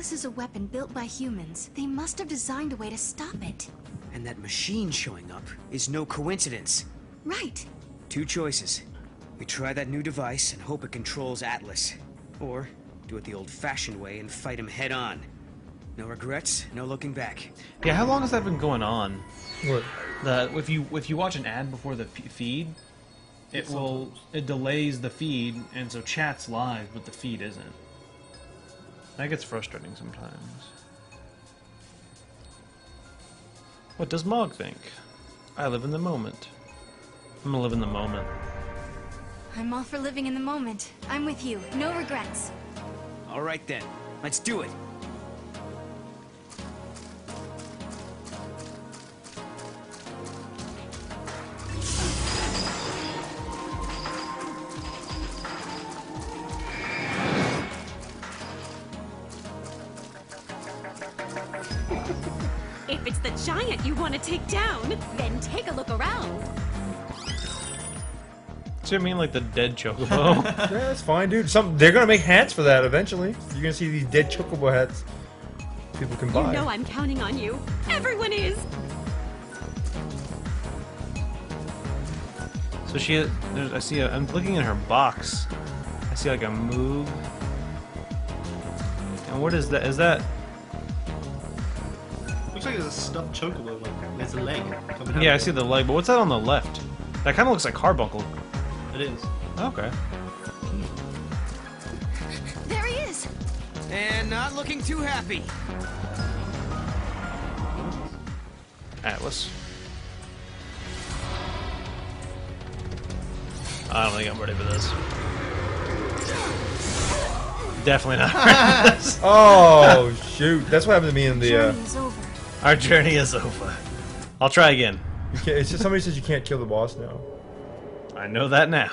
Atlas is a weapon built by humans. They must have designed a way to stop it. And that machine showing up is no coincidence. Right. Two choices. We try that new device and hope it controls Atlas. Or do it the old-fashioned way and fight him head on. No regrets, no looking back. Yeah, how long has that been going on? What? The if you if you watch an ad before the feed, it will it delays the feed, and so chat's live, but the feed isn't. That gets frustrating sometimes. What does Mog think? I live in the moment. I'm gonna live in the moment. I'm all for living in the moment. I'm with you. No regrets. All right then, let's do it. If it's the giant you want to take down, then take a look around. See what I mean? Like the dead chocobo. Yeah, that's fine, dude. Some they're gonna make hats for that eventually. You're gonna see these dead chocobo hats people can buy. You know I'm counting on you. Everyone is. so she, there's, I see. A, I'm looking in her box. I see like a move. And what is that? Is that? Looks like there's a stuffed chocobo. Like there's a leg coming out. Yeah, I see the leg, but what's that on the left? That kind of looks like Carbuncle. It is. Okay. There he is. And not looking too happy. Atlas. I don't think I'm ready for this. Definitely not ready for this. Oh shoot! That's what happened to me in the. Uh, is over. Our journey is over. I'll try again. you can't, it's just somebody says you can't kill the boss now. I know that now.